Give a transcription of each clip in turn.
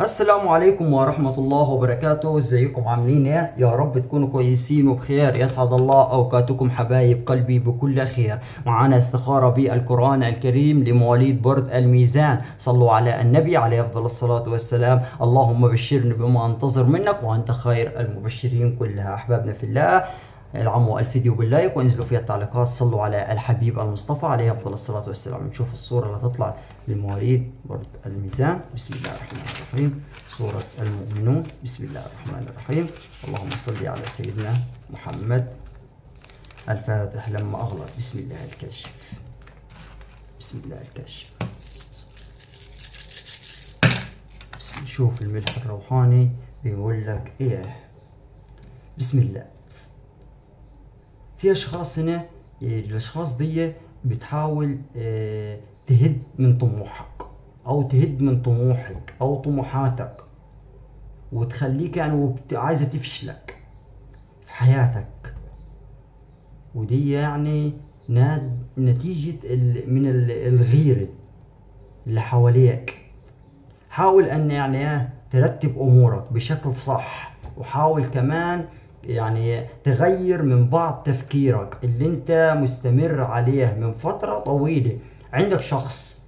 السلام عليكم ورحمة الله وبركاته. إزيكم؟ عاملين إيه؟ يا رب تكونوا كويسين وبخير. يسعد الله أوقاتكم حبايب قلبي بكل خير. معانا استخارة بالقرآن الكريم لمواليد برد الميزان. صلوا على النبي عليه أفضل الصلاة والسلام. اللهم بشرني بما أنتظر منك وأنت خير المبشرين كلها. أحبابنا في الله ادعموا الفيديو باللايك وانزلوا فيها التعليقات. صلوا على الحبيب المصطفى عليه أفضل الصلاة والسلام. نشوف الصورة اللي هتطلع للمواليد. برد الميزان. بسم الله الرحمن الرحيم. سوره المؤمنون. بسم الله الرحمن الرحيم. اللهم صل على سيدنا محمد. الفاتح لما أغلق. بسم الله الكاشف بسم الله الكاشف بسم شوف الملح الروحاني. بيقول لك إيه؟ بسم الله. في أشخاص هنا الأشخاص دي بتحاول آه، تهد من طموحك أو تهد من طموحك أو طموحاتك وتخليك يعني عايزة تفشلك في حياتك. ودي يعني نتيجة من ال- الغيرة اللي حواليك. حاول أن يعني إيه ترتب أمورك بشكل صح وحاول كمان يعني تغير من بعض تفكيرك اللي انت مستمر عليه من فترة طويلة. عندك شخص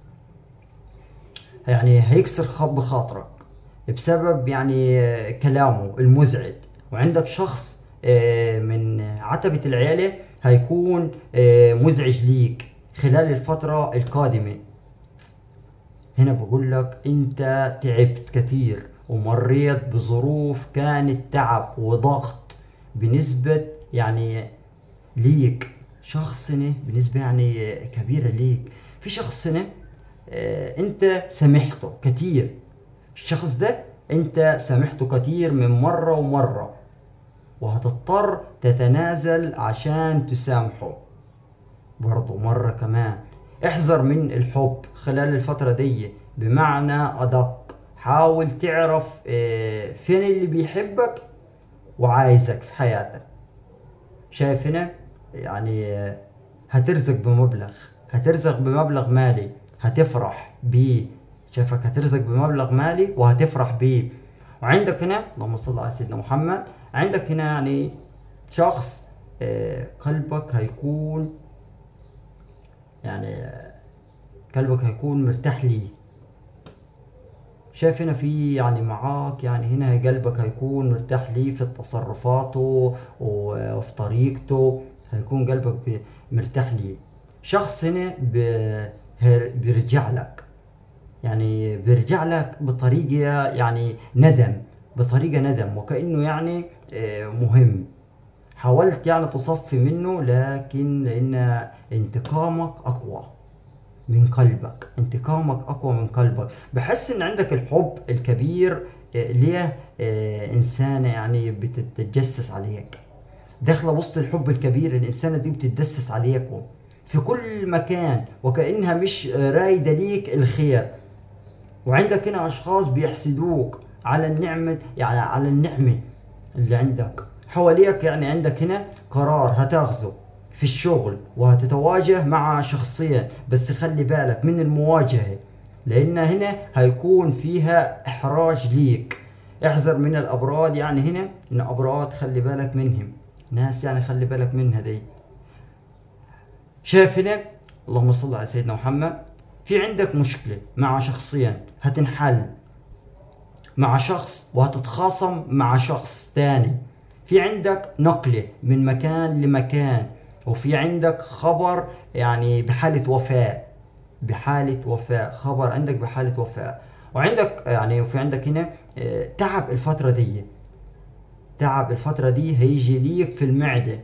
يعني هيكسر خط بخاطرك بسبب يعني كلامه المزعج. وعندك شخص آه، من عتبة العيلة هيكون آه، مزعج ليك خلال الفترة القادمة. هنا بقول لك انت تعبت كتير ومريت بظروف كانت تعب وضغط. بنسبة يعني ليك شخص بنسبة يعني كبيرة ليك. في شخص آه أنت سامحته كتير. الشخص ده أنت سامحته كتير من مرة ومرة. وهتضطر تتنازل عشان تسامحه. برضو مرة كمان. احذر من الحب خلال الفترة دي. بمعنى أدق. حاول تعرف آه، فين اللي بيحبك وعايزك في حياتك. شايف هنا يعني آه، هترزق بمبلغ هترزق بمبلغ مالي هتفرح بيه. شايفك هترزق بمبلغ مالي وهتفرح بيه. وعندك هنا اللهم صل على سيدنا محمد عندك هنا يعني شخص آه، قلبك هيكون يعني قلبك هيكون مرتاح ليه. شايف هنا في يعني معاك يعني هنا قلبك هيكون مرتاح ليه في تصرفاته وفي طريقته هيكون قلبك مرتاح ليه. شخص هنا بيرجع لك. يعني بيرجع لك بطريقة يعني ندم بطريقة ندم وكأنه يعني آه، مهم. حاولت يعني تصفي منه لكن لأن انتقامك أقوى. من قلبك انتقامك أقوى من قلبك. بحس إن عندك الحب الكبير آه، ليه آه، إنسانة يعني بتتجسس عليك. داخلة وسط الحب الكبير الإنسانة دي بتتجسس عليكم في كل مكان وكأنها مش رايدة ليك الخير. وعندك هنا أشخاص بيحسدوك على النعمة يعني على النعمة اللي عندك. حواليك يعني عندك هنا قرار هتاخذه في الشغل وهتتواجه مع شخصيا بس خلي بالك من المواجهة لأن هنا هيكون فيها إحراج ليك. احذر من الابراج يعني هنا إن ابراج خلي بالك منهم. ناس يعني خلي بالك منها دي. شايف هنا؟ اللهم صل على سيدنا محمد. في عندك مشكلة مع شخصيا هتنحل مع شخص وهتتخاصم مع شخص تاني. في عندك نقلة من مكان لمكان. وفي عندك خبر يعني بحالة وفاة بحالة وفاة خبر عندك بحالة وفاة وعندك يعني وفي عندك هنا آه، تعب الفترة دي. تعب الفترة دي هيجي ليك في المعدة.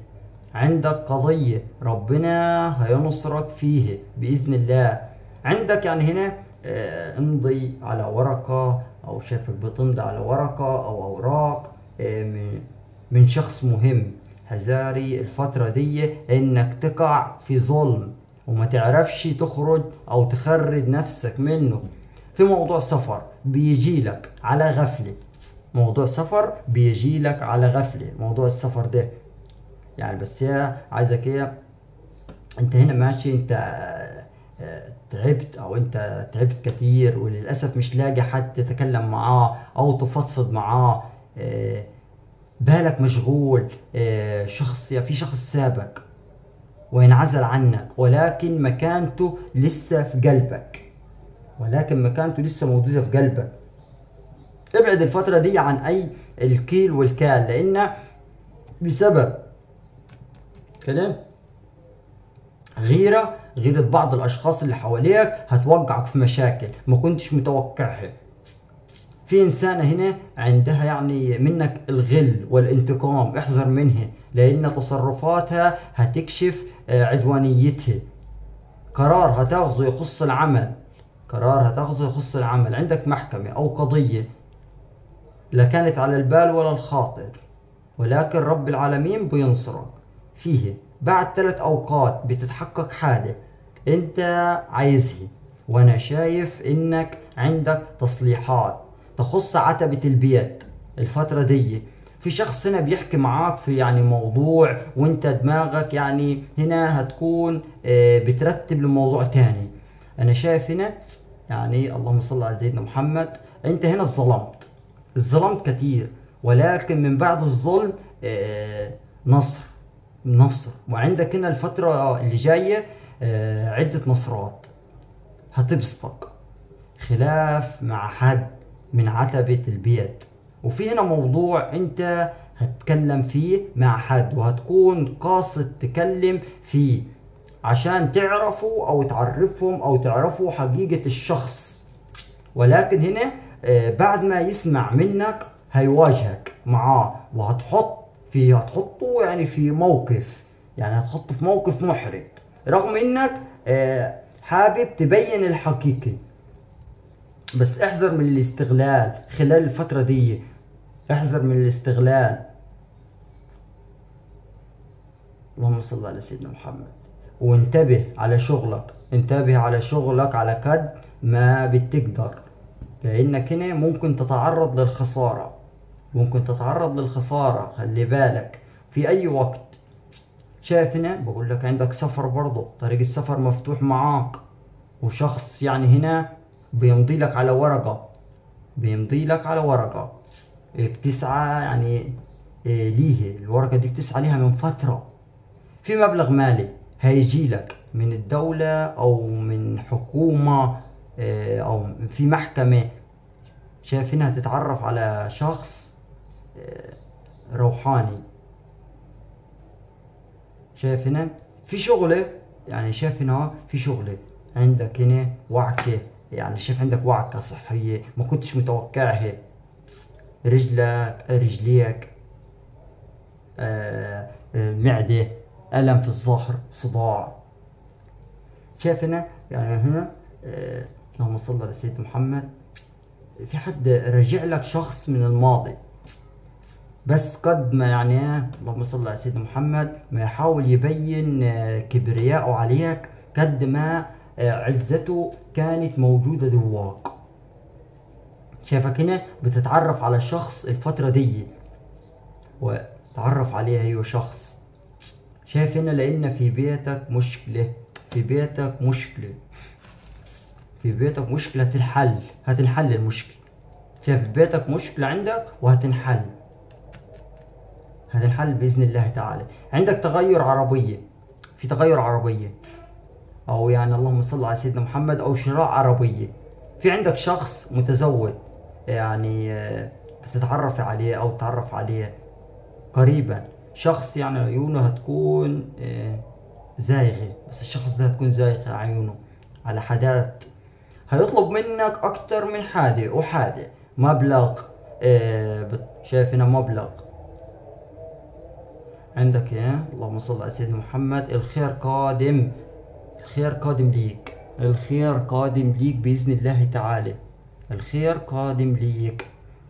عندك قضية ربنا هينصرك فيه بإذن الله. عندك يعني هنا آه، امضي على ورقة أو شايفك بتمضي على ورقة أو أوراق آه، من شخص مهم. حذاري الفترة دي إنك تقع في ظلم وما تعرفش تخرج أو تخرج نفسك منه. في موضوع سفر بيجي لك على غفلة. موضوع سفر بيجي لك على غفلة. موضوع السفر ده. يعني بس هي عايزك إيه أنت هنا ماشي أنت آه، تعبت أو أنت تعبت كثير وللأسف مش لاقي حد تتكلم معاه أو تفضفض معاه آه، بالك مشغول آه، شخص في شخص سابك وينعزل عنك ولكن مكانته لسه في قلبك. ولكن مكانته لسه موجودة في قلبك. ابعد الفترة دي عن أي الكيل والكال لأن بسبب كلام غيرة غيرة بعض الأشخاص اللي حواليك هتوقعك في مشاكل ما كنتش متوقعها. في إنسانة هنا عندها يعني منك الغل والانتقام احذر منها لأن تصرفاتها هتكشف آه، عدوانيتها. قرار هتاخذه يخص العمل. قرار هتاخذه يخص العمل. عندك محكمة أو قضية لا كانت على البال ولا الخاطر ولكن رب العالمين بينصرك فيه بعد ثلاث أوقات بتتحقق حاجة أنت عايزها وأنا شايف إنك عندك تصليحات. تخص عتبة البيت الفترة دي. في شخص هنا بيحكي معاك في يعني موضوع وانت دماغك يعني هنا هتكون آه، بترتب لموضوع تاني. أنا شايف هنا يعني اللهم صل على سيدنا محمد أنت هنا ظلمت ظلمت كثير ولكن من بعد الظلم آه، نصر نصر. وعندك هنا الفترة اللي جاية آه، عدة نصرات هتبسطك. خلاف مع حد. من عتبة البيت. وفي هنا موضوع انت هتتكلم فيه مع حد وهتكون قاصد تكلم فيه عشان تعرفوا أو تعرفهم أو تعرفوا حقيقة الشخص. ولكن هنا آه، بعد ما يسمع منك هيواجهك معاه وهتحط في هتحطه يعني في موقف. يعني هتحطه في موقف محرج. رغم إنك آه، حابب تبين الحقيقة. بس احذر من الاستغلال. خلال الفترة دي احذر من الاستغلال. اللهم صل على سيدنا محمد. وانتبه على شغلك. انتبه على شغلك على قد ما بتقدر. لأنك هنا ممكن تتعرض للخسارة. ممكن تتعرض للخسارة. خلي بالك. في أي وقت. شايف هنا؟ بقول لك عندك سفر برضه. طريق السفر مفتوح معاك. وشخص يعني هنا بيمضي لك على ورقة. بيمضي لك على ورقة. بتسعى يعني إيه، ليه؟ الورقة دي بتسعى ليها من فترة. في مبلغ مالي هيجي لك من الدولة أو من حكومة إيه، أو في محكمة. شايف إنها تتعرف على شخص إيه، روحاني. شايف هنا في شغلة يعني شايف هنا في شغلة. عندك هنا وعكة. يعني شايف عندك وعكة صحية ما كنتش متوقعها. رجلك رجليك آه، آه، معدة ألم في الظهر صداع. شايف هنا؟ يعني هنا آه، اللهم صل على سيدنا محمد. في حد رجع لك شخص من الماضي بس قد ما يعني اللهم صل على سيدنا محمد ما يحاول يبين كبرياءه عليك قد ما عزته كانت موجودة جواك شايفك هنا بتتعرف على شخص الفترة دي وتعرف عليه أيوة شخص. شايف هنا لأن في بيتك مشكلة في بيتك مشكلة في بيتك مشكلة تنحل هتنحل المشكلة. شايف بيتك مشكلة عندك وهتنحل هتنحل بإذن الله تعالى. عندك تغير عربية في تغير عربية. أو يعني اللهم صل على سيدنا محمد أو شراء عربية. في عندك شخص متزوج يعني آه، بتتعرف عليه أو تتعرف عليه قريبا. شخص يعني عيونه هتكون آه، زايغة بس الشخص ده هتكون زايغة عيونه على حدات هيطلب منك أكتر من حادة وحادة مبلغ آه، شايف هنا مبلغ. عندك يا اللهم صل على سيدنا محمد. الخير قادم. الخير قادم ليك. الخير قادم ليك بإذن الله تعالى. الخير قادم ليك.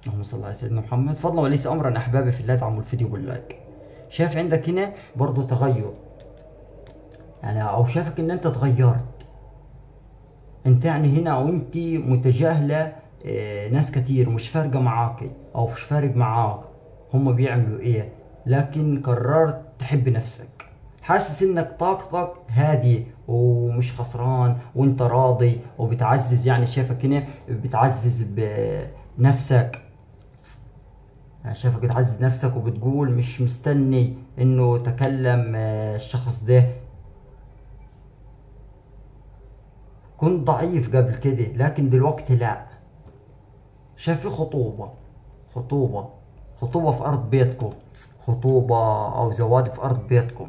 اللهم صل على سيدنا محمد. فضلا وليس امرا أحبابي في الله ادعموا الفيديو باللايك شايف عندك هنا برضو تغير. يعني أو شافك إن أنت تغيرت. أنت يعني هنا أو أنت متجاهلة آه ناس كتير مش فارقة معاك أو مش فارق معاك. هم بيعملوا إيه؟ لكن قررت تحب نفسك. حاسس إنك طاقتك هادية ومش خسران وإنت راضي وبتعزز يعني شايفك هنا بتعزز بنفسك. يعني شايفك بتعزز نفسك وبتقول مش مستني إنه تكلم الشخص ده. كنت ضعيف قبل كده لكن دلوقتي لا. شايف في خطوبة خطوبة خطوبة في أرض بيتكم خطوبة أو زواج في أرض بيتكم.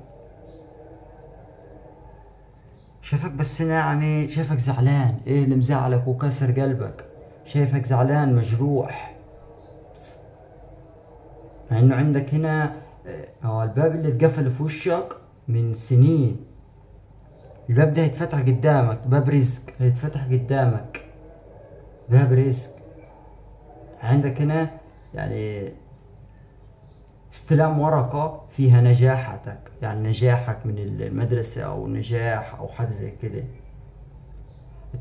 شايفك بس يعني شايفك زعلان. إيه اللي مزعلك وكسر قلبك؟ شايفك زعلان مجروح. مع إنه عندك هنا آه الباب اللي اتقفل في وشك من سنين. الباب ده هيتفتح قدامك باب رزق هيتفتح قدامك. باب رزق. عندك هنا يعني استلام ورقة فيها نجاحاتك يعني نجاحك من المدرسة أو نجاح أو حاجة زي كده.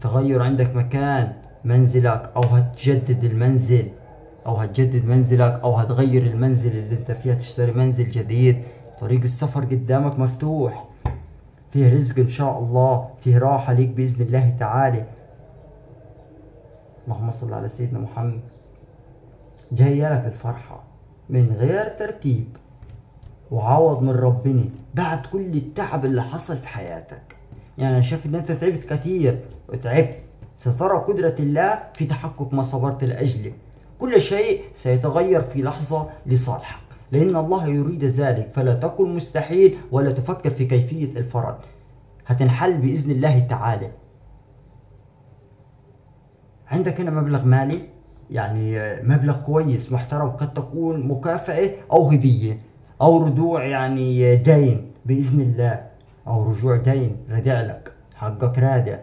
تغير عندك مكان منزلك أو هتجدد المنزل أو هتجدد منزلك أو هتغير المنزل اللي أنت فيها تشتري منزل جديد. طريق السفر قدامك مفتوح. فيه رزق إن شاء الله فيه راحة ليك بإذن الله تعالى. اللهم صل على سيدنا محمد. جاية لك الفرحة. من غير ترتيب. وعوض من ربنا بعد كل التعب اللي حصل في حياتك. يعني أنا شايف إن أنت تعبت كتير. وتعبت. سترى قدرة الله في تحقق ما صبرت لأجله. كل شيء سيتغير في لحظة لصالحك. لأن الله يريد ذلك. فلا تكن مستحيل ولا تفكر في كيفية الفرج هتنحل بإذن الله تعالى. عندك هنا مبلغ مالي؟ يعني مبلغ كويس محترم قد تكون مكافأة أو هدية أو رجوع يعني دين بإذن الله أو رجوع دين ردع لك حقك رادع.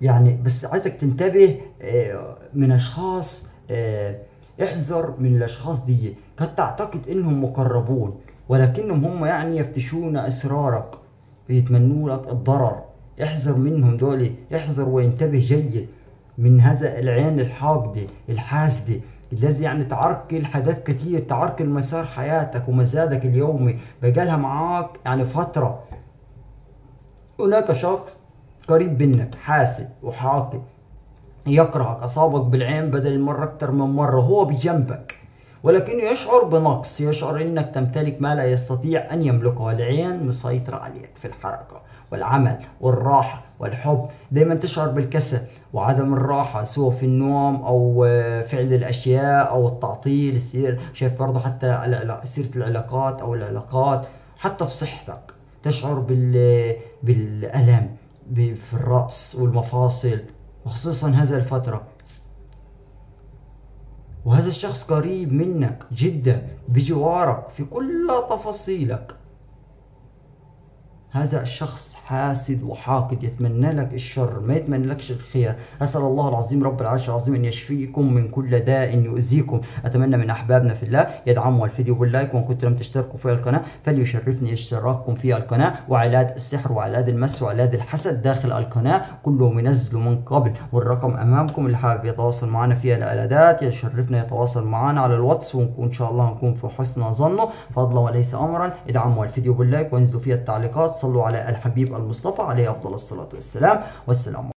يعني بس عايزك تنتبه آه، من أشخاص آه، احذر من الأشخاص دي. قد تعتقد إنهم مقربون ولكنهم هم يعني يفتشون أسرارك بيتمنوا لك الضرر. احذر منهم دول احذر وانتبه جيد. من هذا العين الحاقدة الحاسدة الذي يعني تعرقل حاجات كتير تعرقل مسار حياتك ومزاجك اليومي بقالها معاك يعني فترة. هناك شخص قريب منك حاسد وحاقد يكرهك أصابك بالعين بدل المرة أكتر من مرة هو بجنبك. ولكنه يشعر بنقص يشعر إنك تمتلك ما لا يستطيع أن يملكه. العين مسيطرة عليك في الحركة والعمل والراحة والحب. دايما تشعر بالكسل وعدم الراحة سواء في النوم أو فعل الأشياء أو التعطيل. يصير شايف برضه حتى سيرة العلاقات أو العلاقات حتى في صحتك. تشعر بال بالألم في الرأس والمفاصل وخصوصا هذا الفترة. وهذا الشخص قريب منك جدا بجوارك في كل تفاصيلك. هذا الشخص حاسد وحاقد يتمنى لك الشر ما يتمنى لكش الخير. أسأل الله العظيم رب العرش العظيم أن يشفيكم من كل داء يؤذيكم. أتمنى من أحبابنا في الله يدعموا الفيديو بال like وإن كنتم لم تشتركوا في القناة فليشرفني اشتراككم في القناة. وعلاج السحر وعلاج المس وعلاج الحسد داخل القناة كله منزل من قبل. والرقم أمامكم اللي حابب يتواصل معنا في الإعلانات يشرفنا يتواصل معنا على الواتس ونكون إن شاء الله نكون في حسن ظنه. فضلا وليس أمرا ادعموا الفيديو بال like وانزلوا فيها التعليقات. صلوا على الحبيب المصطفى عليه أفضل الصلاة والسلام. والسلام